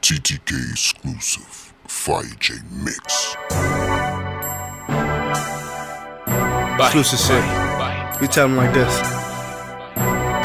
TTK exclusive. Fire J Mix. Exclusive shit. Bye. We tell them like this.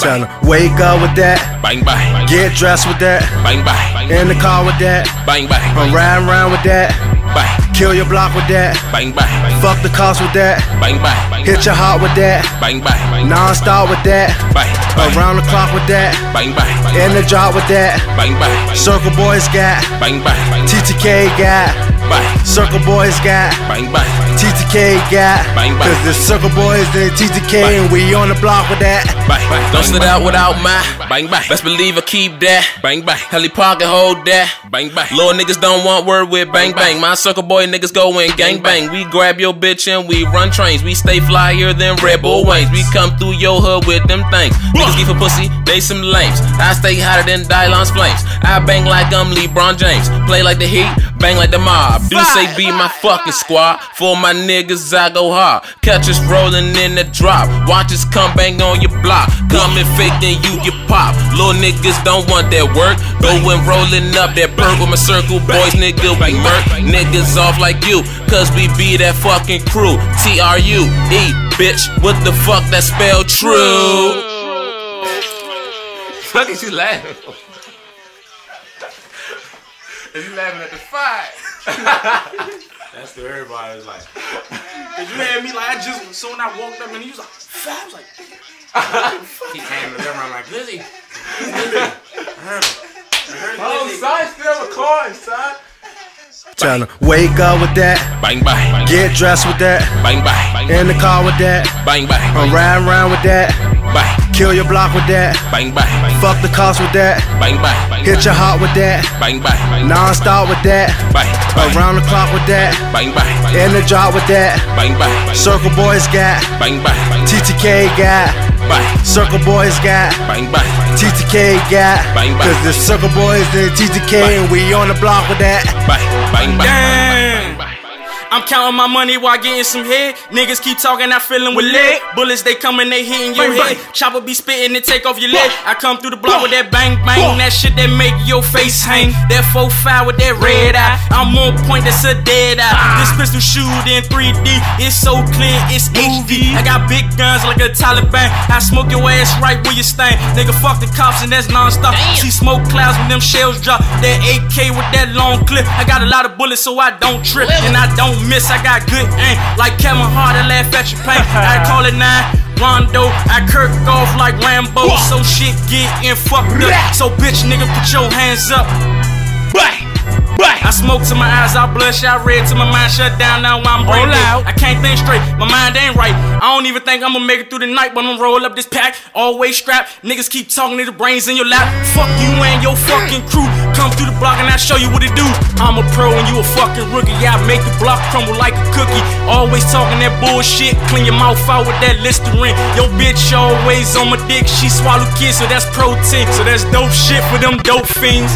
Tell them, wake up with that. Bang bang. Get dressed with that. Bang bang. In the car with that. Bang bang. I'm riding around with that. Bang Kill your block with that. bang bang. Fuck the cost with that. Bang bang. Hit your heart with that. Bang bang. Non-stop with that. Bang Around the clock with that. Bang bang. In the drop with that. Bang bang. Circle Boys got. Bang bang. TTK got. Bang Circle Boys got. bang bang. TTK got. Bang, bang. Cause the Circle Boys, the TTK, and we on the block with that. Bang Don't sit out without my bang bang. Best believe I keep that. Bang bang. Heli pocket hold that. Bang bang. Little niggas don't want word with bang bang. My circle boy niggas go in gang bang. We grab your bitch and we run trains. We stay flyer than Red Bull wings. We come through your hood with them things. Niggas give a pussy, they some lames. I stay hotter than Dylon's flames. I bang like I'm LeBron James. Play like the Heat, bang like the mob. Do say be my fucking squad. For my niggas, I go hard. Catch us rolling in the drop. Watch us come bang on your block. Coming fake, then you get pop. Little niggas don't want that work. Going rolling up that perk with my circle boys, nigga. We murk niggas off like you. Cause we be that fucking crew. T R U E, bitch. What the fuck that spell true? Fuck is you laughing? Is you laughing at the fight? That's the everybody was like. Cause you had me like I just soon I walked up and he was like, "Fat." I was like, he came to them. I'm like, Lizzie, Lizzie. I heard him. I heard Oh, Lizzie. son, still recording, son. Tell them, wake up with that. Bang bang. Get dressed with that. Bang bang. In the car with that. Bang bang. I'm riding around with that. Bang Kill your block with that. bang bang. Fuck the cost with that. Bang bang. Hit your heart with that. Bang bang. Non-stop with that. Bang bang. Around the clock with that. Bang bang. In the drop with that. Bang bang. Circle Boys got. Bang bang. TTK got. Bang Circle Boys got. bang bang. TTK got. Bang, bang. Cause the Circle Boys, the TTK, and we on the block with that. Bang bang bang. Damn. I'm counting my money while getting some head. Niggas keep talking, I feelin' with lead. Bullets they coming, they hitting your head. Chopper be spitting and take off your leg. I come through the block with that bang bang, that shit that make your face hang. That 4-5 with that red eye. I'm on point, that's a dead eye. This pistol shoot in 3D, it's so clear, it's HD. I got big guns like a Taliban. I smoke your ass right where you stand. Nigga, fuck the cops and that's non-stop. See smoke clouds when them shells drop. That AK with that long clip. I got a lot of bullets so I don't trip and I don't miss. I got good aim like Kevin Hart. I laugh at your pain. I call it nine. Rondo, I kirk off like Rambo. So shit getting fucked up. So bitch, nigga, put your hands up. Bang! Bang! I smoke till my eyes out bloodshot red till my mind shut down. Now I'm brain out. I can't think straight. My mind ain't right. I don't even think I'm gonna make it through the night, but I'm roll up this pack. Always strapped. Niggas keep talking to the brains in your lap. Fuck you and your fucking crew. Come through the block and I show you what to do. I'm a pro and you a fucking rookie. Yeah, I make the block crumble like a cookie. Always talking that bullshit. Clean your mouth out with that Listerine. Your bitch always on my dick. She swallow kids, so that's protein. So that's dope shit for them dope fiends.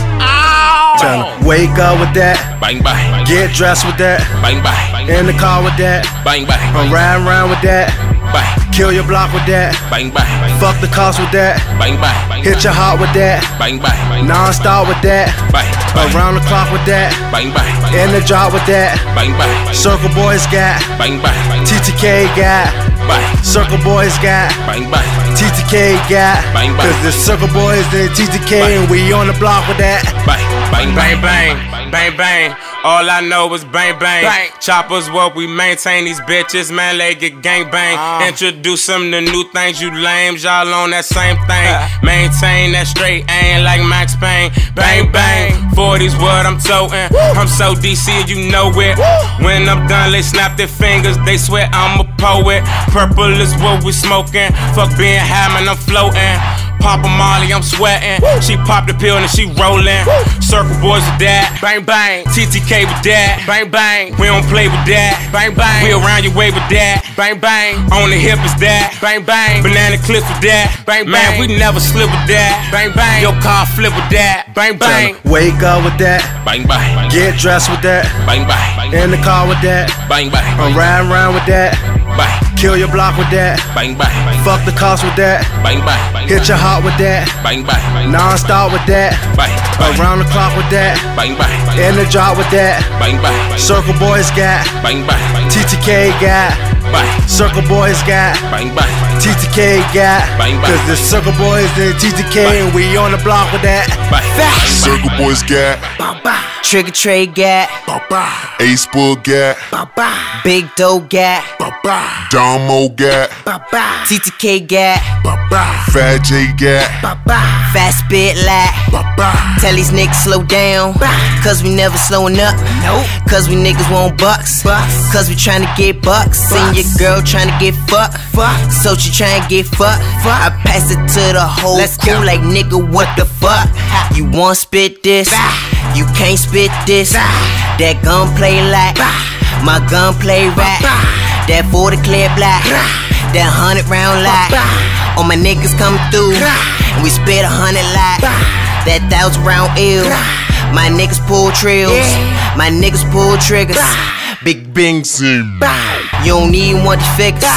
Tell them, wake up with that. Bang bang. Get dressed with that. Bang bang. In the car with that. Bang bang. I'm riding around with that. Bang Kill your block with that. bang bang. Fuck the cost with that. Bang bang. Hit your heart with that. Bang bang. Non-stop with that. Bang Around the clock with that. bang bang. In the drop with that. Bang bang. Circle Boys got. Bang bang. TTK got. Bang Circle Boys got. bang bang. TTK got. Bang, bang. Cause the Circle Boys, the TTK, and we on the block with that. Bang bang Bang bang, bang bang. All I know is bang bang. Bang. Choppers what we maintain these bitches, man. They get gang bang. Uh. Introduce them to new things, you lames. Y'all on that same thing. maintain that straight aim like Max Payne. Bang bang. 40's what I'm toting. I'm so DC, you know it. When I'm done, they snap their fingers. They swear I'm a poet. Purple is what we smoking. Fuck being high, man. I'm floating. Pop a molly, I'm sweating. She pop the pill and she rolling. Circle boys with that, bang bang. TTK with that, bang bang. We don't play with that, bang bang. We around your way with that, bang bang. On the hip is that, bang bang. Banana clip with that, bang bang. Man, We never slip with that, bang bang. Your car flip with that, bang bang. Wake up with that. Bang bang. Get dressed with that. Bang bang. In the car with that. Bang bang. I'm riding around with that. Bang. Kill your block with that. Bang bang. Fuck the cost with that. Bang bang. Hit your heart with that. Bang bang. Non-stop with that. Bang bang. Around the clock with that. Bang bang. In the drop with that. Bang bang. Circle boys got. Bang bang. TTK got. Bang Circle boys got. bang bang. TTK got. Bang, bang. Cause the Circle boys and TTK and we on the block with that. Bang. Circle Boys got, Trigger Trey gat, Ba-ba. Ace Bull got, Big Dough gat, Ba-ba. Domo got, TTK gat, Ba-ba. Fat J got, Fast Spit Lat. Ba-ba. Tell these niggas slow down, cause we never slowing up. Nope. Cause we niggas want bucks, cause we tryna get bucks. Seen your girl tryna get fucked, so she tryna get fucked. I pass it to the whole crew like nigga, what the fuck? You want spit this? You can't spit this. That gun play like my gun play rap. That 40 clear black. That 100 round light. All my niggas come through. And we spit a hundred like that thousand round ill. My niggas pull trills. My niggas pull triggers. Big Bing Sim. You don't even want the figures.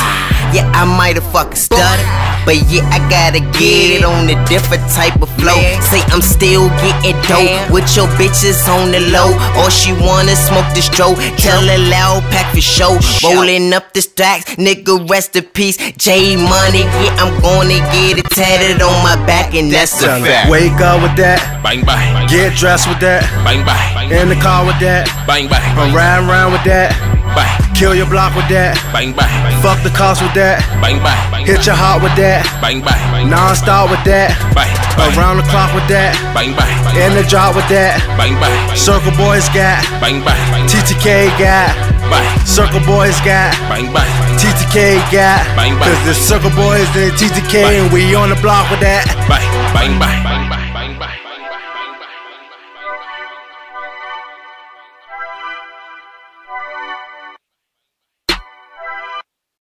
Yeah, I might have fucking stuttered. But yeah, I gotta get on a different type of flow. Say I'm still getting dope with your bitches on the low. Or she wanna smoke this stroke. Tell her loud pack for show. Rolling up the stacks, nigga, rest in peace. J Money, yeah, I'm gonna get it tatted on my back, and that's a fact. Wake up with that. Bang bang. Get dressed with that. Bang bang. In the car with that. Bang bang. I'm riding around with that. Bang Kill your block with that. bang bang. Fuck the cost with that. Bang bang. Hit your heart with that. Bang bang. Non-stop with that. Bang Around the clock with that. Bang bang. In the drop with that. Bang bang. Circle boys got. Bang bang. TTK got. Bang Circle boys got. bang bang. TTK got. Bang, bang. Cause the Circle boys and TTK Bang. and we on the block with that. Bang bang bang. Bang bang. Bang bang. Bang bang. Bang bang.